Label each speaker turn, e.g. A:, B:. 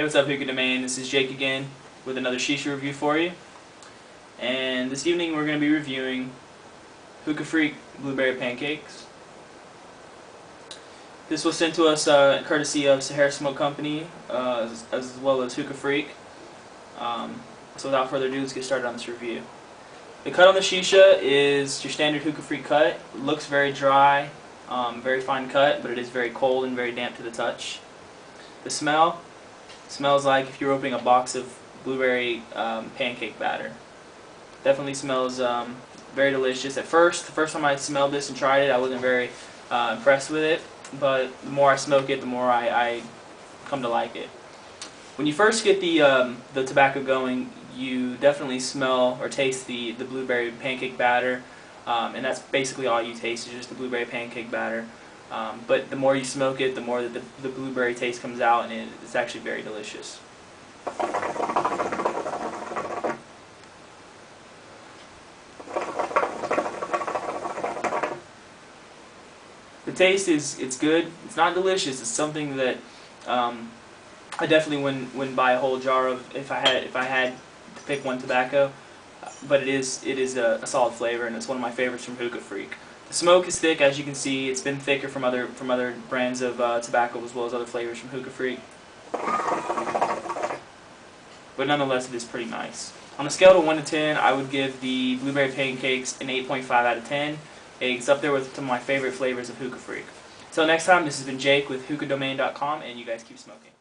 A: Hey, what's up, Hookah Domain? This is Jake again with another Shisha review for you. And this evening we're going to be reviewing Hookah Freak Blueberry Pancakes. This was sent to us uh, courtesy of Sahara Smoke Company uh, as, as, well as Hookah Freak. Um, so without further ado, let's get started on this review. The cut on the Shisha is your standard Hookah Freak cut. It looks very dry, um, very fine cut, but it is very cold and very damp to the touch. The smell smells like if you're opening a box of blueberry um, pancake batter. Definitely smells um, very delicious. At first, the first time I smelled this and tried it, I wasn't very uh, impressed with it, but the more I smoke it, the more I, I come to like it. When you first get the um, the tobacco going, you definitely smell or taste the, the blueberry pancake batter, um, and that's basically all you taste is just the blueberry pancake batter. Um, but the more you smoke it, the more the, the blueberry taste comes out, and it, it's actually very delicious. The taste is it's good. It's not delicious. It's something that um, I definitely wouldn't wouldn't buy a whole jar of if I had if I had to pick one tobacco. But it is it is a, a solid flavor, and it's one of my favorites from Hookah Freak. The smoke is thick, as you can see. It's been thicker from other from other brands of uh, tobacco as well as other flavors from Hookah Freak. But nonetheless, it is pretty nice. On a scale of 1 to 10, I would give the Blueberry Pancakes an 8.5 out of 10. It's up there with some of my favorite flavors of Hookah Freak. Until next time, this has been Jake with hookahdomain.com, and you guys keep smoking.